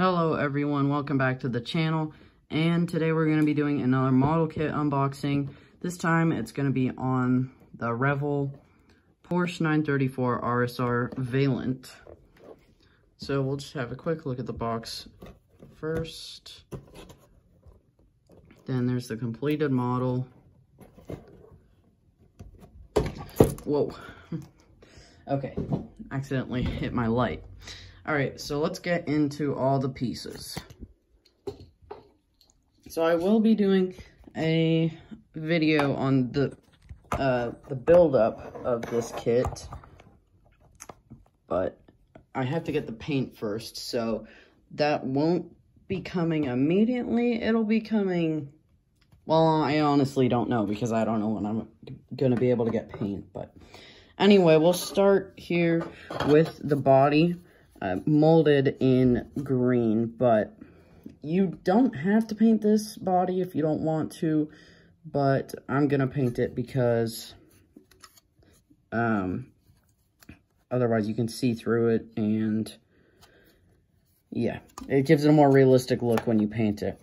Hello everyone, welcome back to the channel. And today we're going to be doing another model kit unboxing. This time it's going to be on the Revell Porsche 934 RSR Vaillant. So we'll just have a quick look at the box first. Then there's the completed model. Whoa. okay, accidentally hit my light. All right, so let's get into all the pieces. So I will be doing a video on the uh, the buildup of this kit, but I have to get the paint first, so that won't be coming immediately. It'll be coming, well, I honestly don't know because I don't know when I'm going to be able to get paint, but anyway, we'll start here with the body uh, molded in green, but you don't have to paint this body if you don't want to, but I'm going to paint it because um, otherwise you can see through it and yeah, it gives it a more realistic look when you paint it.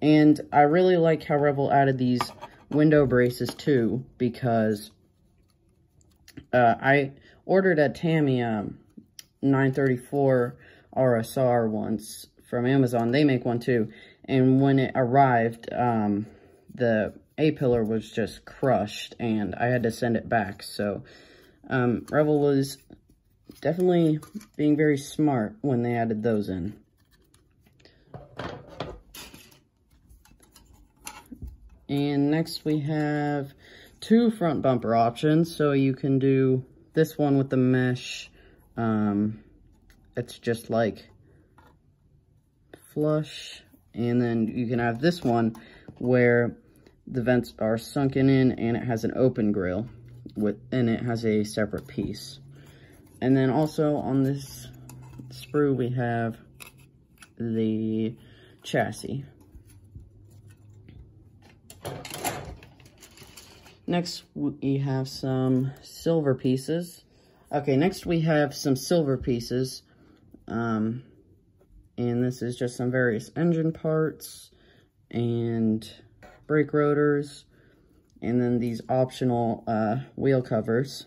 And I really like how Revell added these window braces too because uh, I ordered a Tamiya um, 934 RSR once from Amazon. They make one too. And when it arrived, um, the A-pillar was just crushed and I had to send it back. So um, Revell was definitely being very smart when they added those in. And next we have two front bumper options. So you can do this one with the mesh. Um, it's just like flush. And then you can have this one where the vents are sunken in and it has an open grill with and it has a separate piece. And then also on this sprue we have the chassis. Next, we have some silver pieces. Okay, next we have some silver pieces. Um, and this is just some various engine parts and brake rotors. And then these optional uh, wheel covers.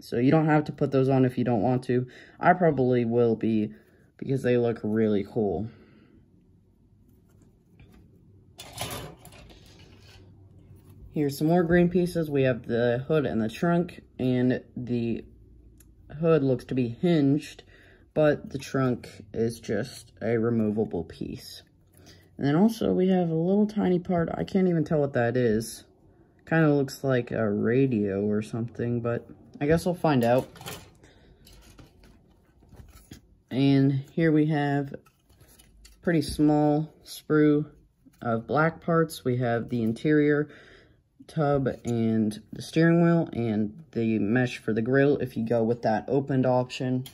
So you don't have to put those on if you don't want to. I probably will be because they look really cool. Here's some more green pieces. We have the hood and the trunk, and the hood looks to be hinged, but the trunk is just a removable piece. And then also we have a little tiny part, I can't even tell what that is. Kind of looks like a radio or something, but I guess we'll find out. And here we have pretty small sprue of black parts. We have the interior, tub and the steering wheel and the mesh for the grill if you go with that opened option.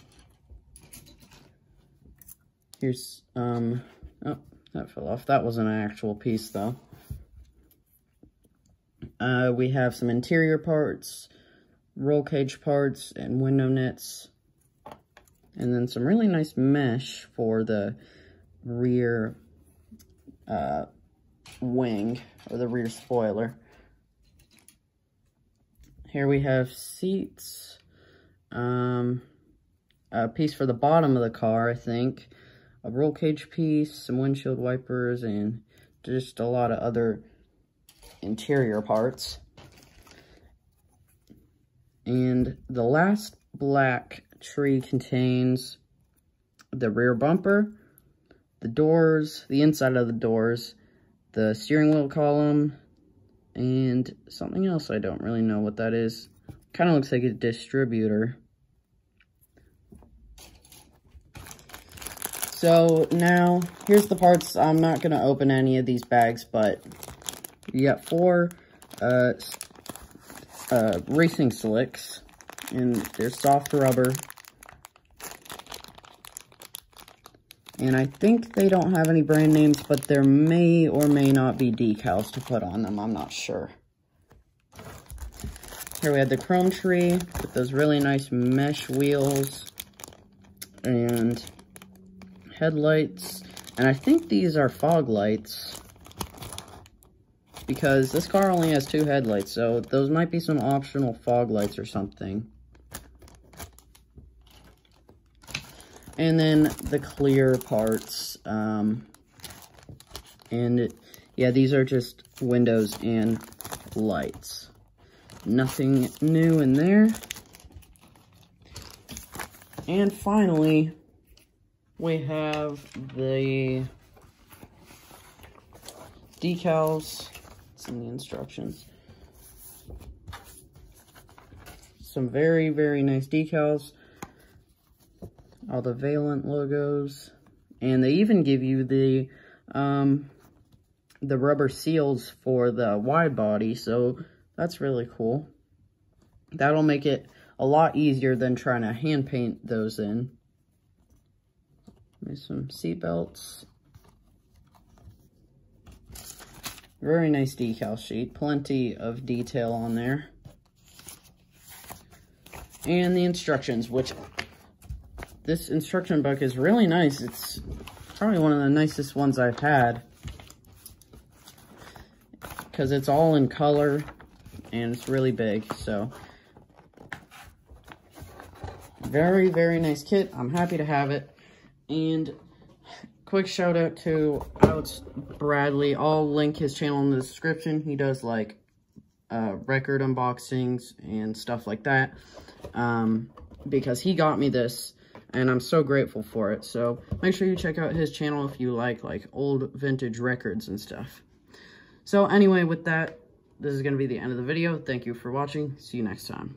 Here's, um, oh, that fell off. That was an actual piece though. Uh, we have some interior parts, roll cage parts, and window nets. And then some really nice mesh for the rear uh, wing, or the rear spoiler. Here we have seats, um, a piece for the bottom of the car, I think, a roll cage piece, some windshield wipers, and just a lot of other interior parts. And the last black tree contains the rear bumper, the doors, the inside of the doors, the steering wheel column, and something else I don't really know what that is. Kind of looks like a distributor. So now, here's the parts. I'm not going to open any of these bags, but you got four uh, uh, racing slicks, and they're soft rubber. And I think they don't have any brand names, but there may or may not be decals to put on them. I'm not sure. Here we have the chrome tree with those really nice mesh wheels. And headlights. And I think these are fog lights. Because this car only has two headlights, so those might be some optional fog lights or something. And then the clear parts. Um, and it, yeah, these are just windows and lights. Nothing new in there. And finally, we have the decals. It's in the instructions. Some very, very nice decals. All the Vaillant logos. And they even give you the um, the rubber seals for the wide body, so that's really cool. That'll make it a lot easier than trying to hand paint those in. There's some seat belts. Very nice decal sheet. Plenty of detail on there. And the instructions, which this instruction book is really nice. It's probably one of the nicest ones I've had. Because it's all in color and it's really big. So very, very nice kit. I'm happy to have it. And quick shout out to Alex Bradley. I'll link his channel in the description. He does like uh, record unboxings and stuff like that. Um, because he got me this and I'm so grateful for it. So make sure you check out his channel if you like like old vintage records and stuff. So anyway, with that, this is going to be the end of the video. Thank you for watching. See you next time.